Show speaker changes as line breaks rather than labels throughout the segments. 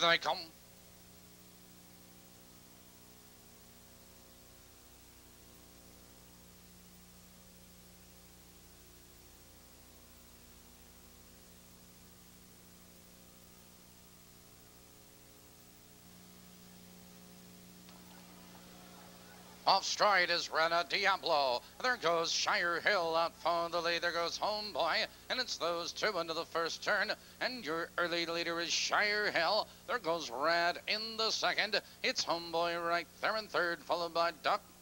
Then I come. Off stride is Rana Diablo. There goes Shire Hill out for the lead. There goes Homeboy. And it's those two into the first turn. And your early leader is Shire Hill. There goes Rad in the second. It's Homeboy right there in third, followed by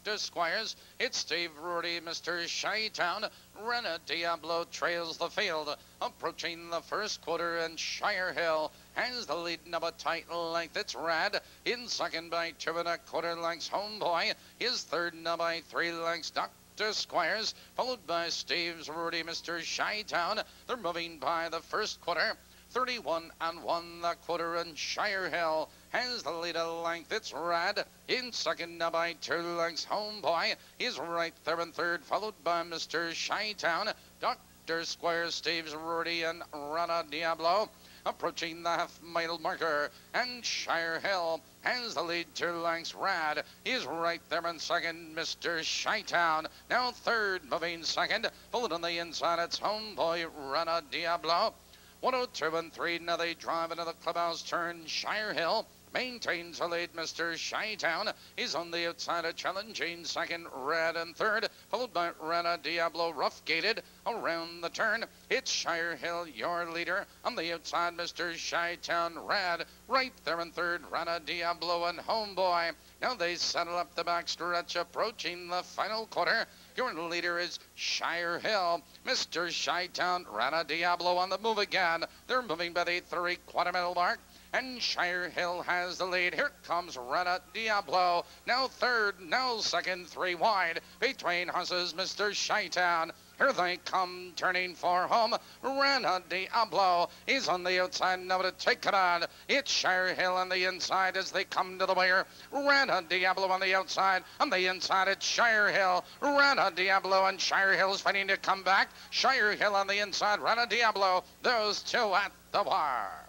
Dr. Squires. It's Steve Rorty, Mr. Chi-Town. Rana Diablo trails the field. Approaching the first quarter, and Shire Hill has the lead of a tight length. It's Rad in second by two and a quarter lengths. Homeboy is third now by three lengths. Dr. Squires, followed by Steve's Rudy, Mr. Chi-Town. They're moving by the first quarter. 31 and 1 the quarter and Shire Hill has the lead a length. It's Rad in second now by two lengths. Homeboy is right there in third, followed by Mr. Chi-Town. Dr. Squires, Steve's Rudy and Rana Diablo approaching the half mile marker. And Shire Hill has the lead two lengths. Rad is right there in second. Mr. Chi-Town now third, moving second. Followed on the inside, it's Homeboy Rana Diablo. 102 and 3. Now they drive into the clubhouse turn. Shire Hill maintains the lead. Mr. Chi-Town is on the outside of challenging second, Red and third, followed by Rana Diablo, rough gated around the turn. It's Shire Hill, your leader. On the outside, Mr. Chi-Town, Red, right there in third, Rana Diablo and Homeboy. Now they settle up the back stretch, approaching the final quarter. Your leader is Shire Hill. Mr. Chi-Town, Rana Diablo on the move again. They're moving by the three quarter mile mark and Shire Hill has the lead. Here comes Rana Diablo. Now third, now second, three wide. Between horses, Mr. Chi-Town. Here they come, turning for home. Rana Diablo is on the outside now to take it on. It's Shire Hill on the inside as they come to the wire. Rana Diablo on the outside. On the inside, it's Shire Hill. Rana Diablo and Shire Hill is fighting to come back. Shire Hill on the inside. Rana Diablo. Those two at the bar.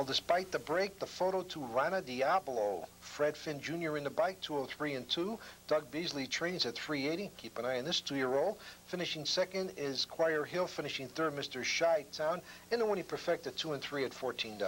Well, despite the break, the photo to Rana Diablo. Fred Finn Jr. in the bike, 203 and 2. Doug Beasley trains at 380. Keep an eye on this two-year-old. Finishing second is Shire Hill. Finishing third, Mr. Chi Town. In the winning perfecta, 2 and 3 at $14.